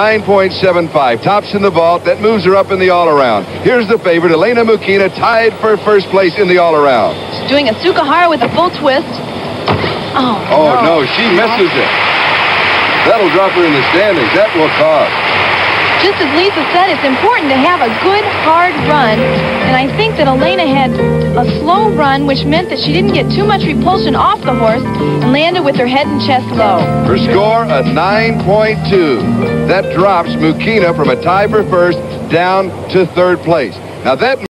9.75. Tops in the vault. That moves her up in the all-around. Here's the favorite, Elena Mukhina, tied for first place in the all-around. She's doing a Tsukahara with a full twist. Oh, Oh, no, she misses it. That'll drop her in the standings. That will cost. Just as Lisa said, it's important to have a good, hard run. And I think that Elena had a slow run, which meant that she didn't get too much repulsion off the horse and landed with her head and chest low. Her score, a 9.2. That drops Mukhina from a tie for first down to third place. Now that